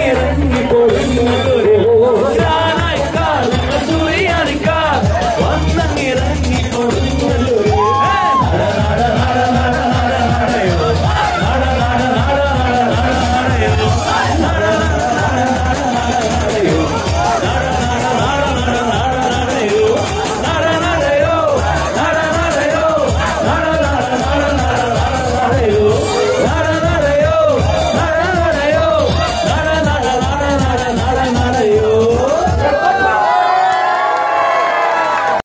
വന്നിറങ്ങിക്കൊടുങ്ങൂരോ കാലങ്ങൾ സൂര്യാനിക്കാർ വന്നിറങ്ങിക്കൊടുങ്ങൂ